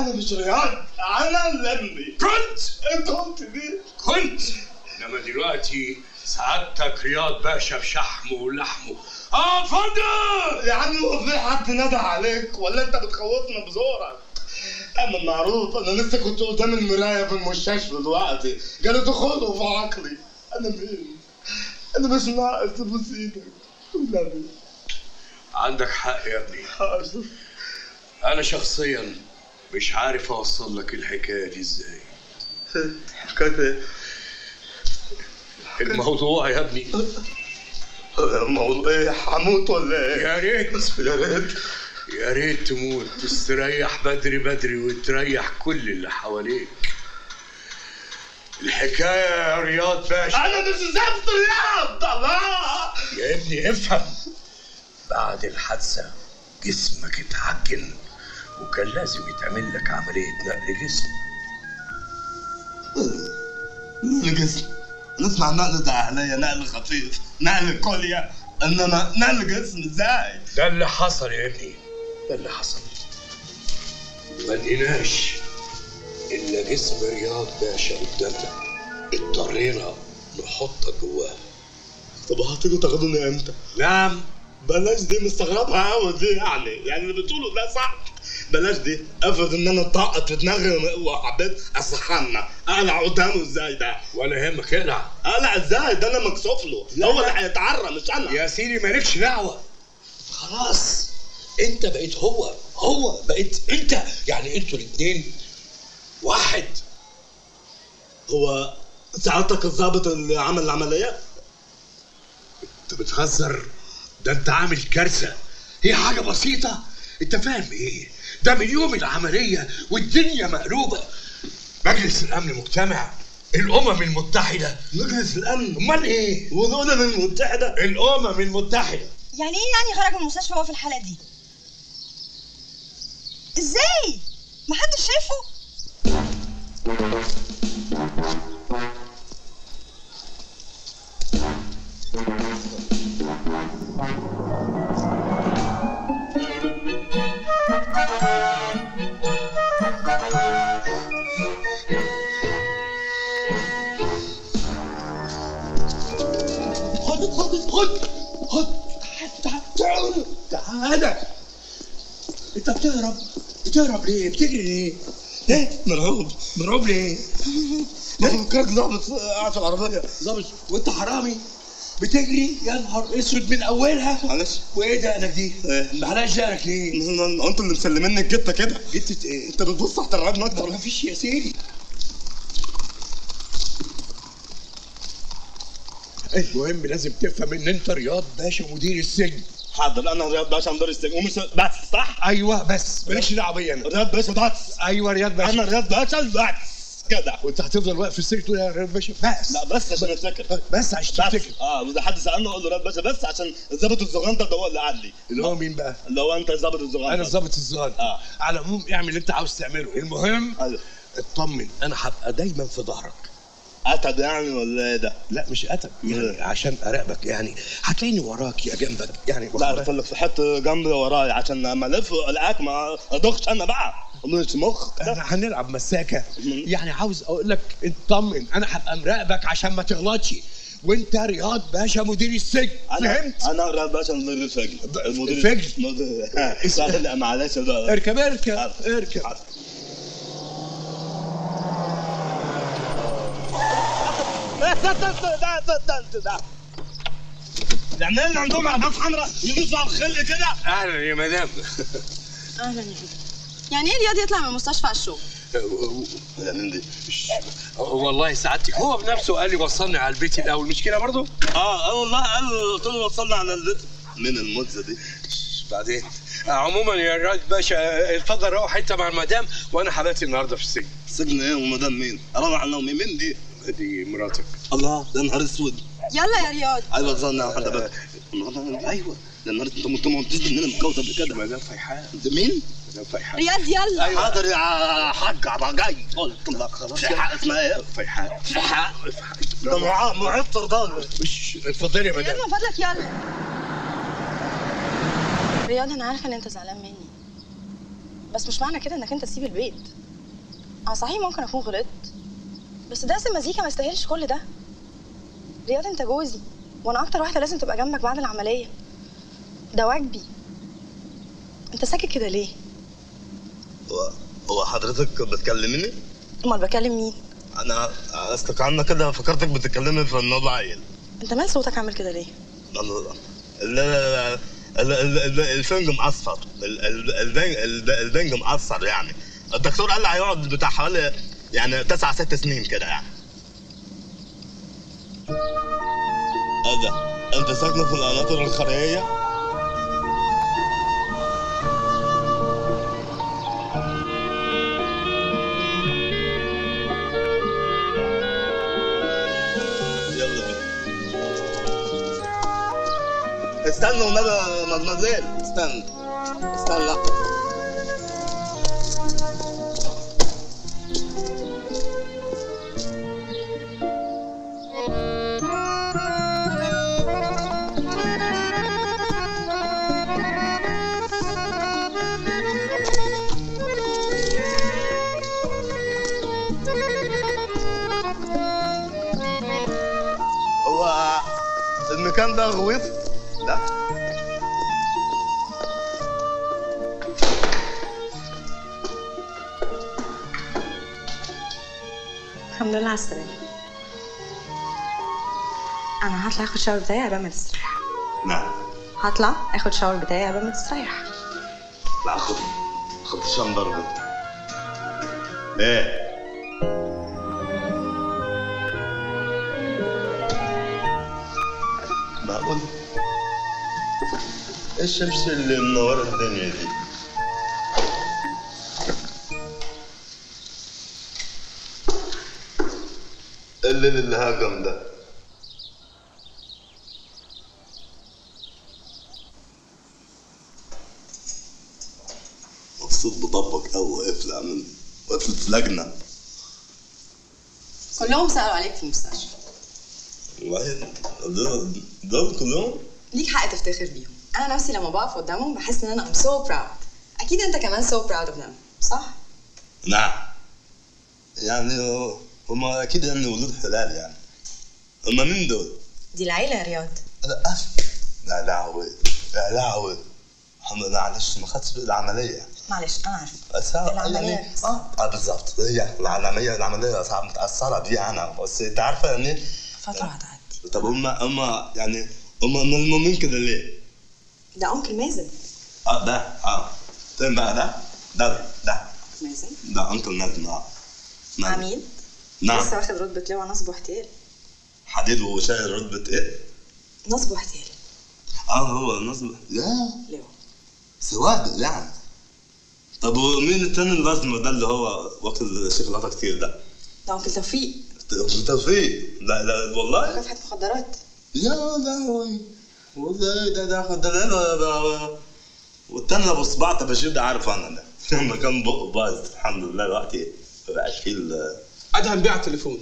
أنا مش رياض أنا اللمبي كنت؟ انت قلت ليه؟ كنت. إنما دلوقتي سعادتك رياض باشا بشحمه ولحمه. آه اتفضل يا عم هو في حد ندى عليك ولا أنت بتخوفنا بزورك؟ اما معروف. أنا لسه كنت قدام المراية في المستشفى دلوقتي. قالوا دخلوا في عقلي. أنا مين؟ أنا مش ناقص تبوس إيدك عندك حق يا ابني. أنا شخصيا مش عارف أوصل لك الحكاية دي إزاي. كيف الموضوع يا ابني. الموضوع إيه؟ هموت ولا إيه؟ يا ريت. يا ريت يا ريت تموت. تستريح بدري بدري وتريح كل اللي حواليك. الحكاية يا رياض باشا أنا مش زفت رياض الله يا ابني افهم. بعد الحادثة جسمك اتعجن. وكان لازم يتعمل لك عملية نقل جسم. نقل جسم. نسمع نقل ده اهلية نقل خفيف نقل كلية إنما نقل جسم إزاي؟ ده اللي حصل يا ابني. ده اللي حصل. ما لقيناش إلا جسم رياض باشا قدامنا اضطرينا نحطك جواه. طب هتيجوا تاخدوني إمتى؟ نعم. بلاش دي مستغربها قوي دي يعني. يعني اللي بتقوله ده صح. بلاش دي. افرض إن أنا طاقت في دماغي وحبيت استحمى أقلع قدامه إزاي ده؟ ولا يهمك اقلع. أقلع إزاي؟ ده أنا مكسوف له. لا، هو. اللي هيتعرى مش أنا. يا سيدي مالكش دعوة. خلاص. أنت بقيت هو. هو بقيت أنت. يعني أنتوا الاتنين واحد. هو سعادتك الضابط اللي عمل العملية؟ أنت بتهزر. ده أنت عامل كارثة. هي حاجة بسيطة. انت فاهم إيه؟ ده من يوم العملية والدنيا مقلوبة. مجلس الأمن مجتمع الأمم المتحدة. مجلس الأمن. أمال إيه؟ والامم المتحدة. الأمم المتحدة. يعني إيه يعني خرج من المستشفى وهو في الحالة دي؟ إزاي؟ محدش شايفه؟ خد خد تعال تعال تعال. انت بتهرب بتهرب ليه؟ بتجري ليه؟ إيه مرعوب مرعوب ليه؟ فكرت ضابط قاعد في العربية. ظابط. وانت حرامي. بتجري؟ يا نهار اسود من أولها؟ معلش. وإيه دقنك دي؟ إيه؟ معلش دقنك ليه؟ أنتوا اللي مسلميني الجته كده؟ جتة إيه؟ انت بتبص تحت ما أكتر؟ فيش يا سيدي. المهم لازم تفهم إن أنت رياض باشا مدير السجن. حاضر أنا رياض باشا مدير السجن. ومش بس صح؟ أيوه بس ماليش دعوه بيا أنا. رياض باشا بس. أيوه رياض باشا. أنا رياض باشا بس. كده. وأنت هتفضل واقف في السجن تقول يا رياض باشا بس. لا بس عشان أفتكر. بس عشان تفتكر. آه وإذا حد سألني أقول له رياض باشا بس عشان الظابط الزغنطه ده هو اللي قال لي. اللي هو مين بقى؟ اللي هو أنت الظابط الزغنطه أنا الظابط الظاهر آه. على العموم اعمل اللي أنت عاوز تعمله. المهم اطمن أنا هبقى دايما في ظهرك. قتل يعني ولا إيه ده؟ لا مش يعني إيه. عشان أراقبك. يعني هتلاقيني وراك يا جنبك. يعني لا؟ قلت لك في حتة جنبي ورايا عشان لما الف الاقيك ما ادخش أنا بقى. مش مخ. إحنا هنلعب مساكة. يعني عاوز أقول لك اطمن أنا هبقى مراقبك عشان ما تغلطش. وإنت رياض باشا مدير السجن. أنا فهمت؟ أنا رياض باشا مدير الفجر؟ مدير- لا معلش اركب اركب. اركب. يعني اللي عندهم علامات حمراء يدوسوا على الخل كده أهلا يا مدام أهلا يا يعني إيه رياض يطلع من المستشفى على الشغل؟ يعني والله سعادتك. هو بنفسه قال لي وصلني على البيت الأول مش كده برضه؟ آه آه والله قال قلت له وصلنا على البيت. من المدة دي؟ بعدين؟ عموما يا رياض باشا اتفضل روح أنت مع المدام وأنا حباتي النهارده في السجن. سجن إيه؟ ومدام مين؟ روح على مين دي؟ دي مراتك؟ الله ده نهار اسود يلا يا رياض. أيوه ظن حد بقى أيوه ده النهار انت انت ما قلتش ان أنا متجوز قبل كده مدام فيحاء أنت مين؟ مدام فيحاء رياض يلا. حاضر يا حاج عبا جاي. قلت لك خلاص في حق اسمها إيه؟ فيحاء في حق ده معاه معطر ده. مش اتفضلي يا مدام. من فضلك يلا. رياض أنا عارفة إن أنت زعلان مني. بس مش معنى كده إنك أنت تسيب البيت. آه صحيح ممكن أكون غلطت. بس درس المزيكا ما يستاهلش كل ده. رياض انت جوزي وأنا أكتر واحدة لازم تبقى جنبك بعد العملية. ده واجبي. أنت ساكت كده ليه؟ هو هو حضرتك بتكلميني؟ أمال بكلم مين؟ أنا قصدك عنك كده فكرتك بتتكلمي في النوبة عيل أنت مال صوتك عامل كده ليه؟ ال- ال- ال- الفنج معصفر ال- ال- البنج ال- البنج معصفر يعني. الدكتور قال لي هيقعد بتاع حوالي يعني تسع ست سنين كده يعني. ده أنت ساكنة في القناطر الخارجيه يلا بينا. مدمزيل استنى. استنى. المكان ده غويط ده الحمد لله على السلامة. أنا هطلع آخد شاور بتاعي قبل ما تستريح. نعم. هطلع آخد شاور بتاعي قبل ما تستريح. لا خد خد ضربة إيه؟ الشمس اللي منورة الدنيا دي الليل اللي هاجم ده مبسوط واقف لي عامل واقف لي في لجنة كلهم سالوا عليك في المستشفى والله دول كلهم ليك حق تفتخر بيهم أنا نفسي لما بقف قدامهم بحس إن أنا I'm so proud أكيد أنت كمان so proud of them صح؟ نعم. يعني هم أكيد يعني ولود حلال يعني. هم مين دول؟ دي العيلة يا رياض. لا لا لهوي لا لهوي الحمد لله معلش ما خدتش العملية معلش أنا عارفه بس ها- العملية يعني. آه آه بالظبط. هي العملية العملية صعب متأثرة بيها أنا. بس أنت عارفة يعني فترة هتعدي. طب هم هم يعني هم ملمومين كده ليه؟ ده أنكل مازن. آه ده آه. فين بقى ده؟ ده ده. مازن. ده أنكل نادم آه. نعم. عميد نعم. لسه واخد رتبة لواء نصب واحتيال؟ حديد وشايل رتبة إيه؟ نصب واحتيال. آه هو نصب. يا. لواء سواد يعني. طب ومين التاني النظم ده اللي هو واكل شوكولاته كتير ده؟ ده أنكل توفيق. توفيق. لا لا والله. مكافحه مخدرات. يا لهوي. وده ده ده ده ده ده والتاني أبو صباع تباشير ده عارف أنا ده. لما كان بقه بايظ الحمد لله دلوقتي ما بقاش فيه ال- أدهم بيع التليفون